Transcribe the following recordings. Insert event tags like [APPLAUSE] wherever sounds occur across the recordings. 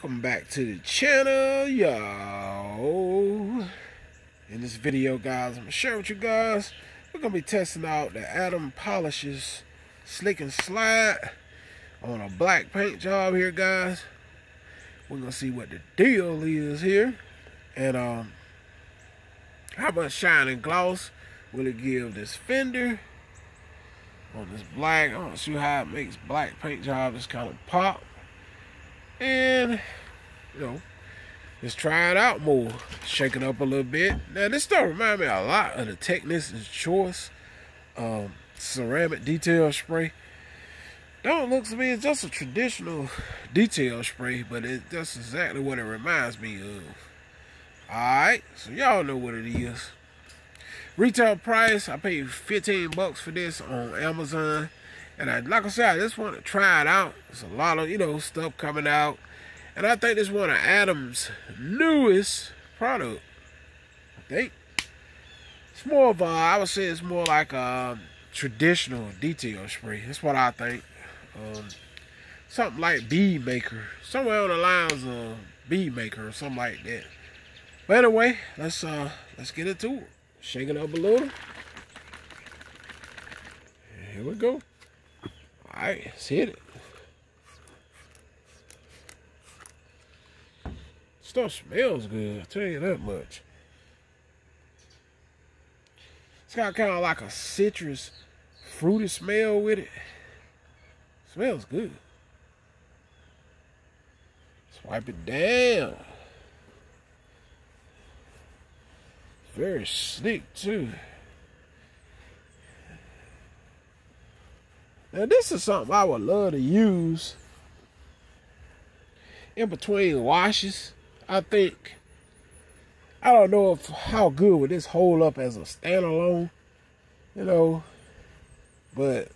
welcome back to the channel y'all. In this video guys i'm gonna share with you guys. We're gonna be testing out the Adam polishes slick and slide on a black paint job here guys. We're gonna see what the deal is here. And um how much shine and gloss? Will it give this fender on this black? I don't see how it makes black paint job just kind of pop and you know just try it out more. Shake it up a little bit. Now this stuff remind me a lot of the technician's choice um, ceramic detail spray. Don't look to me it's just a traditional detail spray but it's just exactly what it reminds me of. All right so y'all know what it is. Retail price i paid 15 bucks for this on amazon and I, like I said, I just want to try it out. There's a lot of, you know, stuff coming out. And I think this is one of Adam's newest product. I think. It's more of a, I would say it's more like a traditional detail spray. That's what I think. Um, something like bead maker. Somewhere on the lines of bead maker or something like that. But anyway, let's uh let's get into it. Shake it up a little. Here we go. Alright, let's hit it. Stuff smells good, I'll tell you that much. It's got kind of like a citrus, fruity smell with it. Smells good. Swipe it down. Very slick too. Now this is something I would love to use in between washes. I think I don't know if how good would this hold up as a standalone, you know, but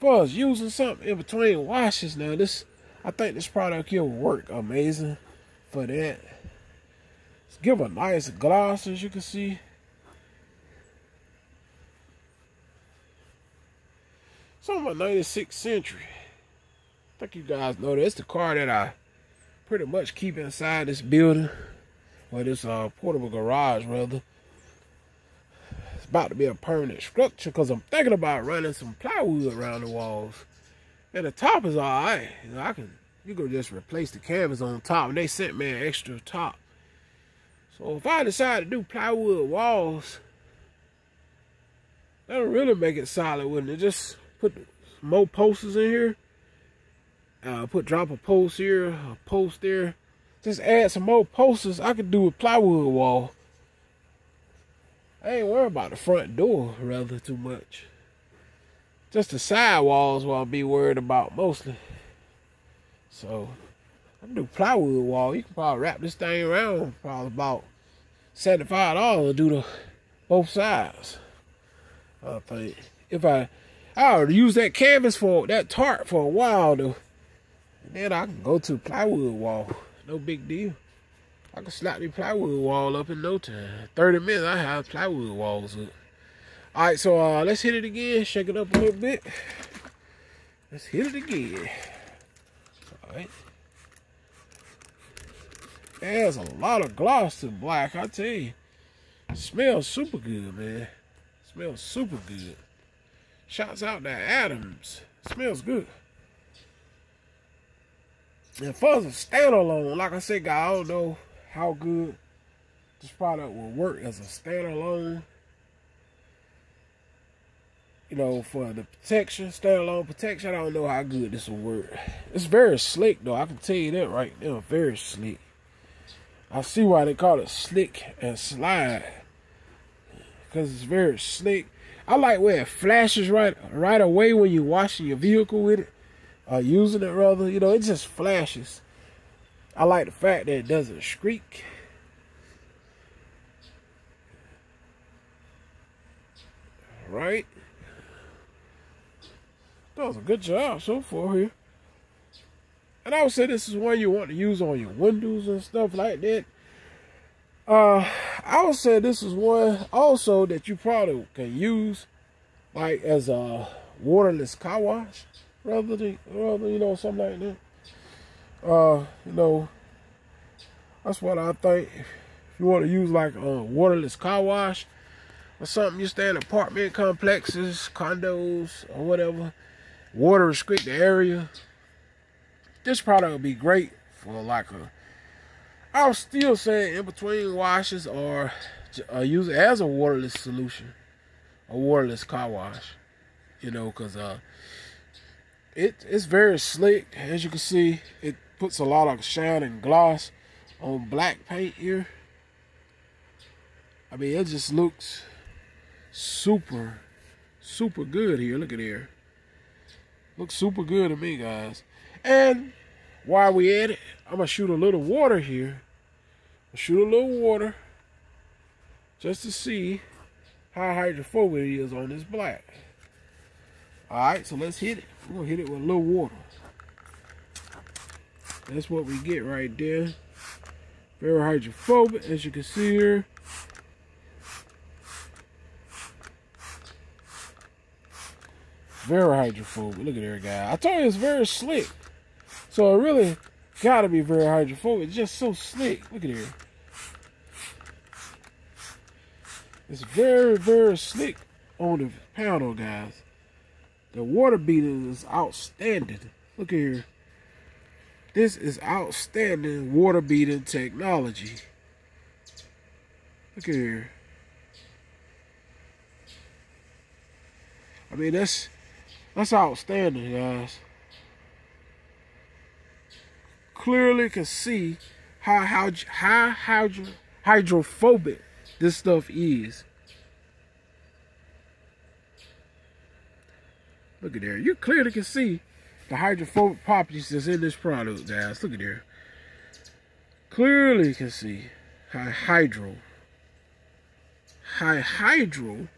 for us using something in between washes now, this I think this product here will work amazing for that. Give a nice gloss as you can see. Some of 96th century. I think you guys know that's the car that I pretty much keep inside this building. Well, this uh, portable garage, rather. It's about to be a permanent structure because I'm thinking about running some plywood around the walls. And the top is all right. You know, I can, you can just replace the canvas on top. And they sent me an extra top. So if I decide to do plywood walls, that'll really make it solid, wouldn't it? Just put more posters in here. Uh, put drop a post here, a post there. Just add some more posters. I could do a plywood wall. I ain't worried about the front door rather too much. Just the side walls what I'll be worried about mostly. So I can do plywood wall. You can probably wrap this thing around probably about $75 to do the both sides. I think. If I I would use that canvas for that tarp for a while though. And then I can go to plywood wall. No big deal. I can slap the plywood wall up in no time. 30 minutes, I have plywood walls up. All right, so uh, let's hit it again. Shake it up a little bit. Let's hit it again. All right. There's a lot of gloss to black, I tell you. Smells super good, man. Smells super good. Shouts out to Adams. Smells good. And for a standalone, like I said, guys, I don't know how good this product will work as a standalone. You know, for the protection, standalone protection, I don't know how good this will work. It's very slick, though. I can tell you that right now. Very slick. I see why they call it slick and slide. Because it's very slick. I like where it flashes right right away when you're washing your vehicle with it, or using it rather. You know, it just flashes. I like the fact that it doesn't streak. Right? Does a good job so far here. And I would say this is one you want to use on your windows and stuff like that. Uh, I would say this is one also that you probably can use like as a waterless car wash, rather than rather you know something like that. Uh, you know, that's what I think. If you want to use like a waterless car wash or something, you stay in apartment complexes, condos, or whatever, water restricted area, this product would be great for like a I was still saying in between washes or uh, use it as a waterless solution, a waterless car wash. You know, because uh, it it's very slick. As you can see, it puts a lot of shine and gloss on black paint here. I mean, it just looks super, super good here. Look at here. Looks super good to me, guys. And while we at it, I'm gonna shoot a little water here. Shoot a little water just to see how hydrophobic it is on this black. Alright, so let's hit it. We're gonna hit it with a little water. That's what we get right there. Very hydrophobic, as you can see here. Very hydrophobic. Look at there, guy. I told you it's very slick. So it really gotta be very hydrophobic. It's just so slick. Look at here. It's very, very slick on the panel, guys. The water beater is outstanding. Look at here. This is outstanding water beading technology. Look at here. I mean, that's that's outstanding, guys clearly can see how how how hydro, hydrophobic this stuff is. Look at there. You clearly can see the hydrophobic properties that's in this product, guys. Look at there. Clearly can see how hydro, how hydro,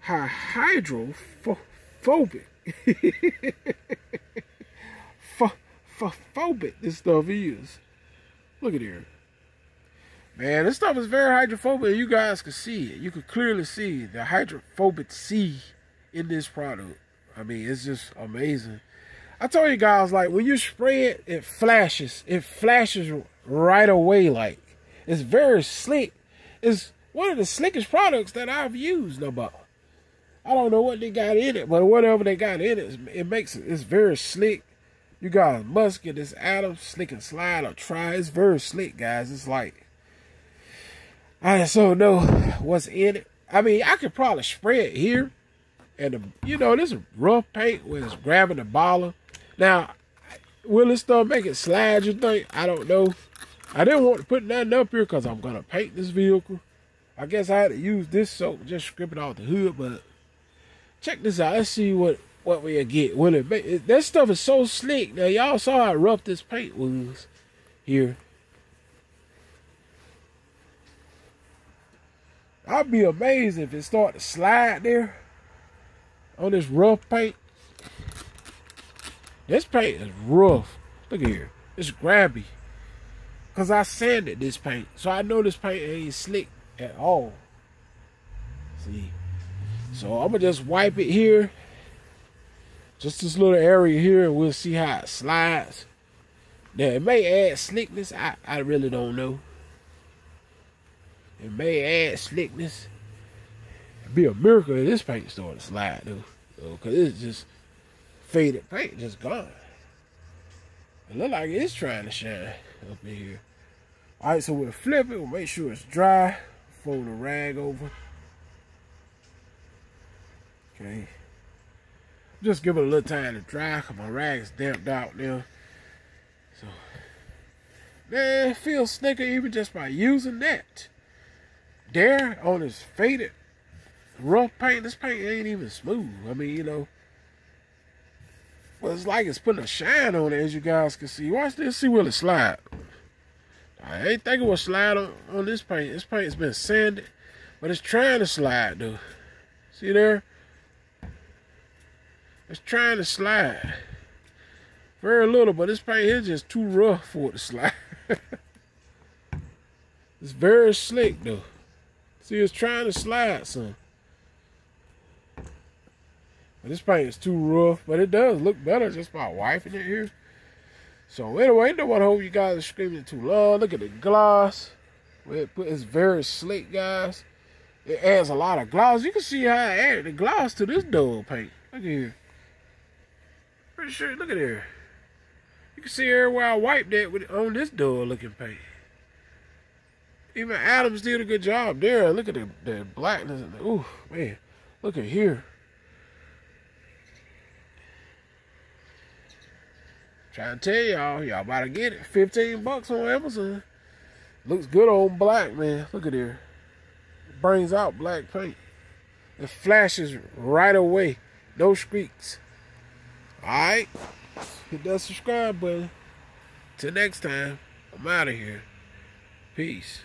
how hydrophobic. [LAUGHS] phobic this stuff is. Look at here. Man, this stuff is very hydrophobic. You guys can see it. You can clearly see the hydrophobicity in this product. I mean, it's just amazing. I told you guys, like, when you spray it, it flashes. It flashes right away, like. It's very slick. It's one of the slickest products that I've used about. I don't know what they got in it, but whatever they got in it, it makes it, it's very slick. You guys must get this Adam Slick and Slide or try. It's very slick, guys. It's like, I just don't know what's in it. I mean, I could probably spray it here. And, the, you know, this is rough paint when it's grabbing the baller. Now, will this stuff make it slide, you think? I don't know. I didn't want to put nothing up here because I'm going to paint this vehicle. I guess I had to use this soap, just strip it off the hood. But check this out. Let's see what what we get. When it, it that stuff is so slick. Now y'all saw how rough this paint was here. I'd be amazed if it start to slide there on this rough paint. This paint is rough. Look here. It's grabby. Cause I sanded this paint. So I know this paint ain't slick at all. See. So I'm gonna just wipe it here just this little area here, and we'll see how it slides. Now, it may add slickness. I, I really don't know. It may add slickness. It'd be a miracle if this paint started to slide, though. Oh, because it's just faded paint, just gone. It look like it's trying to shine up in here. All right, so we'll flip it. We'll make sure it's dry. Fold the rag over. Okay. Just give it a little time to dry because my rag's damped out now. So, man, it feels slicker even just by using that. There on this faded rough paint, this paint ain't even smooth. I mean, you know, well, it's like it's putting a shine on it, as you guys can see. Watch this, see will it slide. I ain't thinking will slide on, on this paint. This paint's been sanded, but it's trying to slide, though. See there? It's trying to slide. Very little, but this paint here is just too rough for it to slide. [LAUGHS] it's very slick though. See, it's trying to slide some. But this paint is too rough, but it does look better just by wiping it here. So anyway, don't want to hope you guys are screaming too long. Look at the gloss. It's very slick, guys. It adds a lot of gloss. You can see how I added the gloss to this dull paint. Look at here. Pretty sure, look at there. You can see everywhere I wiped that with on this door looking paint. Even Adams did a good job there. Look at the, the blackness. Ooh, man. Look at here. Trying to tell y'all, y'all about to get it. 15 bucks on Amazon. Looks good on black, man. Look at there. Brings out black paint. It flashes right away. No streaks. Alright. Hit that subscribe button. Till next time, I'm out of here. Peace.